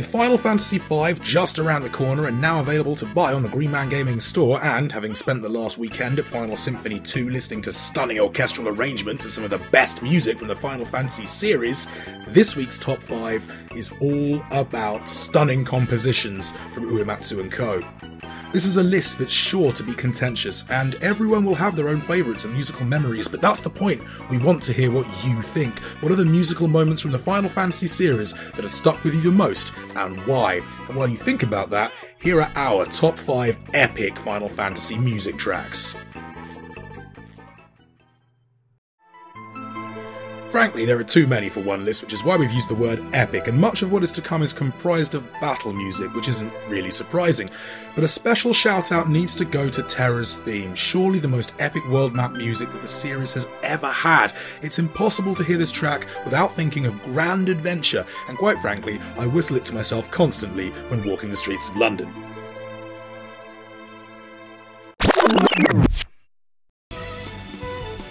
With Final Fantasy V just around the corner and now available to buy on the Green Man Gaming store, and having spent the last weekend at Final Symphony 2 listening to stunning orchestral arrangements of some of the best music from the Final Fantasy series, this week's top 5 is all about stunning compositions from Uematsu and Co. This is a list that's sure to be contentious, and everyone will have their own favourites and musical memories, but that's the point. We want to hear what you think. What are the musical moments from the Final Fantasy series that have stuck with you the most, and why? And while you think about that, here are our top 5 epic Final Fantasy music tracks. Frankly, there are too many for one list, which is why we've used the word epic, and much of what is to come is comprised of battle music, which isn't really surprising. But a special shout out needs to go to Terra's theme, surely the most epic world map music that the series has ever had. It's impossible to hear this track without thinking of grand adventure, and quite frankly, I whistle it to myself constantly when walking the streets of London.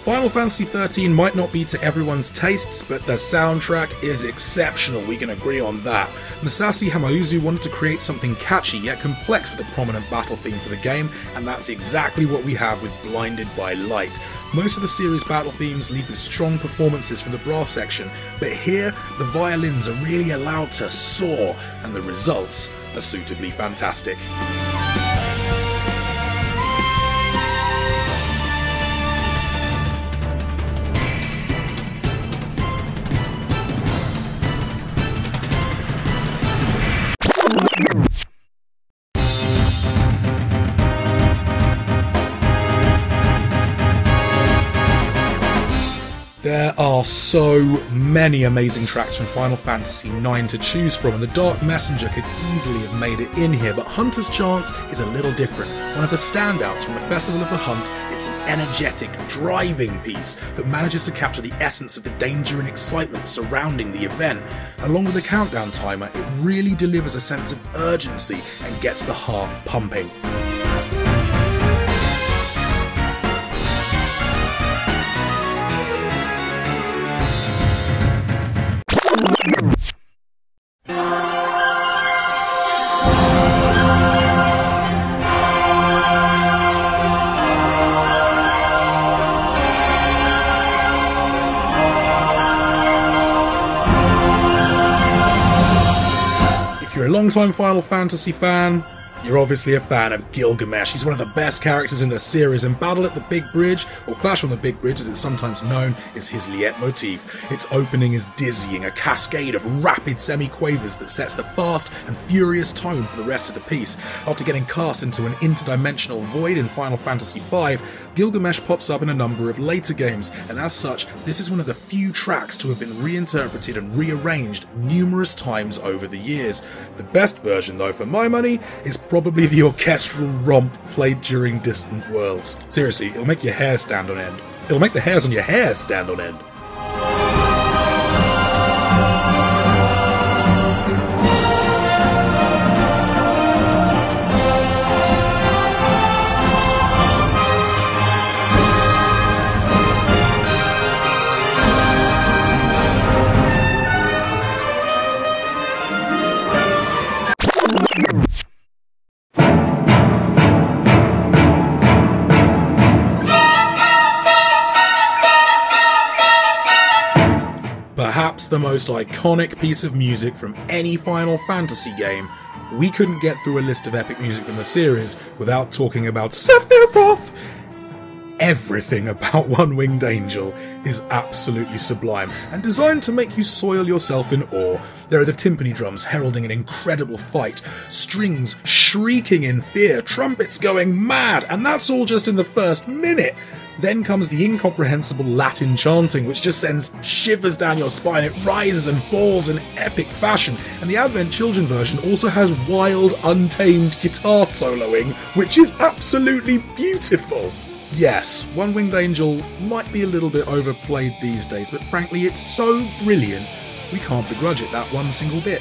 Final Fantasy XIII might not be to everyone's tastes, but the soundtrack is exceptional, we can agree on that. Masashi Hamauzu wanted to create something catchy yet complex with a prominent battle theme for the game, and that's exactly what we have with Blinded by Light. Most of the series battle themes lead with strong performances from the brass section, but here the violins are really allowed to soar, and the results are suitably fantastic. There are so many amazing tracks from Final Fantasy IX to choose from, and The Dark Messenger could easily have made it in here, but Hunter's Chance is a little different. One of the standouts from the Festival of the Hunt, it's an energetic, driving piece that manages to capture the essence of the danger and excitement surrounding the event. Along with the countdown timer, it really delivers a sense of urgency and gets the heart pumping. You're a long-time Final Fantasy fan, you're obviously a fan of Gilgamesh. He's one of the best characters in the series, and Battle at the Big Bridge, or Clash on the Big Bridge as it's sometimes known, is his leitmotif. Its opening is dizzying, a cascade of rapid semi-quavers that sets the fast and furious tone for the rest of the piece. After getting cast into an interdimensional void in Final Fantasy V, Gilgamesh pops up in a number of later games, and as such, this is one of the few tracks to have been reinterpreted and rearranged numerous times over the years. The best version, though, for my money, is probably the orchestral romp played during Distant Worlds. Seriously, it'll make your hair stand on end. It'll make the hairs on your hair stand on end. The most iconic piece of music from any Final Fantasy game, we couldn't get through a list of epic music from the series without talking about Sephiroth! Everything about One Winged Angel is absolutely sublime and designed to make you soil yourself in awe. There are the timpani drums heralding an incredible fight, strings shrieking in fear, trumpets going mad, and that's all just in the first minute. Then comes the incomprehensible Latin chanting, which just sends shivers down your spine. It rises and falls in epic fashion. And the Advent Children version also has wild, untamed guitar soloing, which is absolutely beautiful. Yes, One Winged Angel might be a little bit overplayed these days, but frankly, it's so brilliant, we can't begrudge it that one single bit.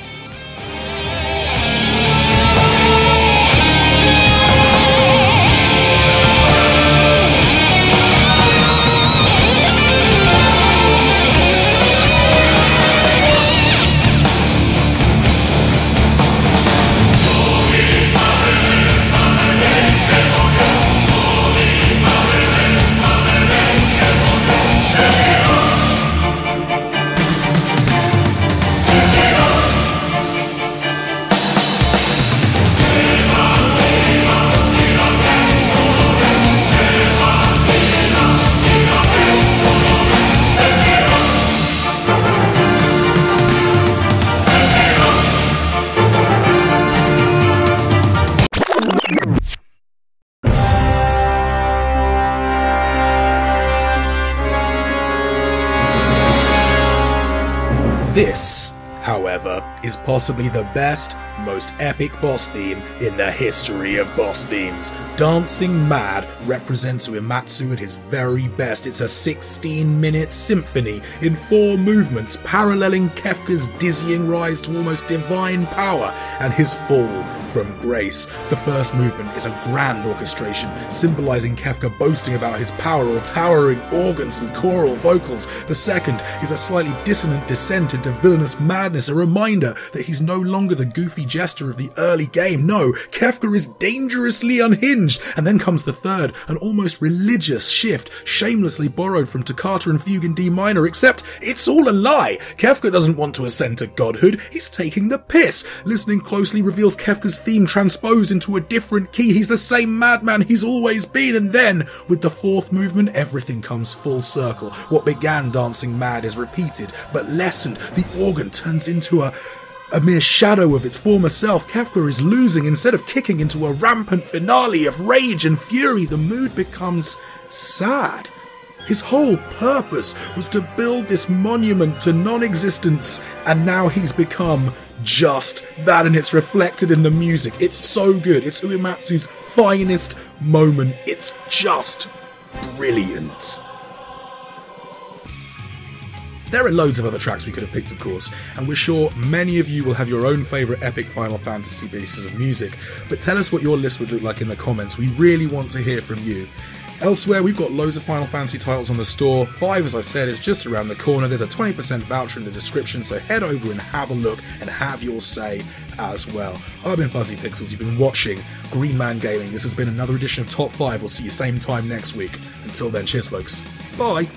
This, however, is possibly the best, most epic boss theme in the history of boss themes. Dancing Mad represents Uematsu at his very best. It's a 16 minute symphony in four movements, paralleling Kefka's dizzying rise to almost divine power and his fall from grace. The first movement is a grand orchestration, symbolizing Kefka boasting about his power or towering organs and choral vocals. The second is a slightly dissonant descent into villainous madness, a reminder that he's no longer the goofy jester of the early game. No, Kefka is dangerously unhinged. And then comes the third, an almost religious shift, shamelessly borrowed from Toccata and Fugue in D minor, except it's all a lie. Kefka doesn't want to ascend to godhood, he's taking the piss. Listening closely reveals Kefka's theme transposed into a different key. He's the same madman he's always been. And then, with the fourth movement, everything comes full circle. What began dancing mad is repeated, but lessened. The organ turns into a a mere shadow of its former self, Kefka is losing. Instead of kicking into a rampant finale of rage and fury, the mood becomes sad. His whole purpose was to build this monument to non existence, and now he's become just that, and it's reflected in the music. It's so good. It's Uematsu's finest moment. It's just brilliant. There are loads of other tracks we could have picked, of course, and we're sure many of you will have your own favourite epic Final Fantasy pieces of music, but tell us what your list would look like in the comments. We really want to hear from you. Elsewhere, we've got loads of Final Fantasy titles on the store. 5, as I said, is just around the corner. There's a 20% voucher in the description, so head over and have a look and have your say as well. I've been Fuzzy Pixels, you've been watching Green Man Gaming. This has been another edition of Top 5. We'll see you same time next week. Until then, cheers, folks. Bye.